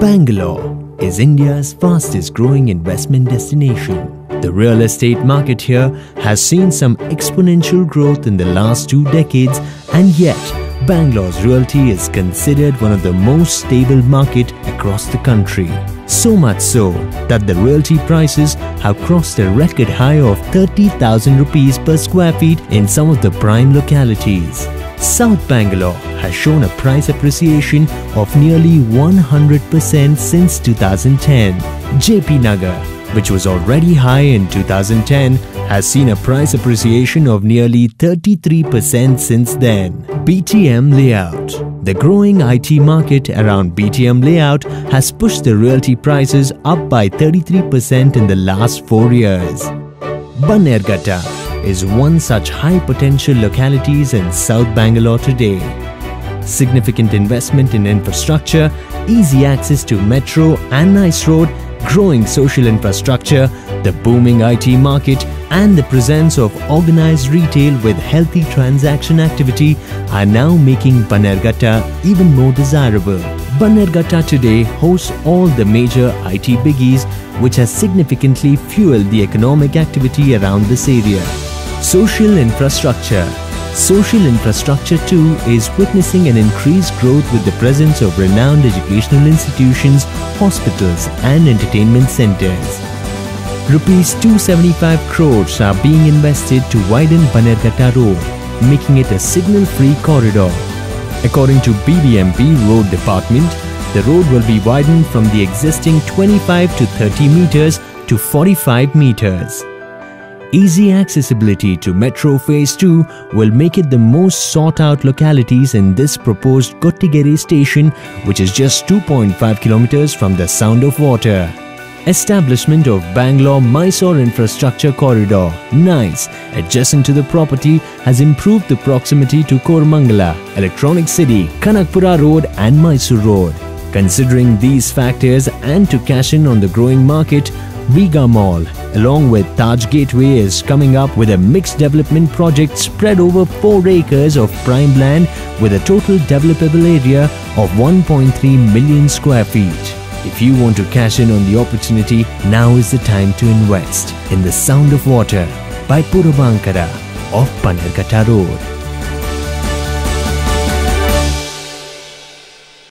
Bangalore is India's fastest growing investment destination. The real estate market here has seen some exponential growth in the last two decades and yet Bangalore's realty is considered one of the most stable market across the country. So much so that the realty prices have crossed a record high of 30,000 rupees per square feet in some of the prime localities. South Bangalore has shown a price appreciation of nearly 100% since 2010. JP Nagar, which was already high in 2010, has seen a price appreciation of nearly 33% since then. BTM Layout The growing IT market around BTM Layout has pushed the realty prices up by 33% in the last 4 years. Bannerghatta is one such high potential localities in South Bangalore today. Significant investment in infrastructure, easy access to metro and nice road, growing social infrastructure, the booming IT market and the presence of organized retail with healthy transaction activity are now making Bannerghatta even more desirable. Bannerghatta today hosts all the major IT biggies which has significantly fueled the economic activity around this area. Social infrastructure Social infrastructure too is witnessing an increased growth with the presence of renowned educational institutions, hospitals and entertainment centers. Rupees 275 crores are being invested to widen Bannerghatta Road, making it a signal-free corridor. According to BBMP Road Department, the road will be widened from the existing 25 to 30 meters to 45 meters. Easy accessibility to Metro Phase 2 will make it the most sought out localities in this proposed Gottigere station which is just 2.5 kilometers from the Sound of Water. Establishment of Bangalore-Mysore Infrastructure Corridor, NICE, adjacent to the property has improved the proximity to Koramangala, Electronic City, Kanakpura Road and Mysore Road. Considering these factors and to cash in on the growing market, Riga Mall, along with Taj Gateway, is coming up with a mixed development project spread over 4 acres of prime land with a total developable area of 1.3 million square feet. If you want to cash in on the opportunity, now is the time to invest in the Sound of Water by Puravankara off Bannerghatta Road.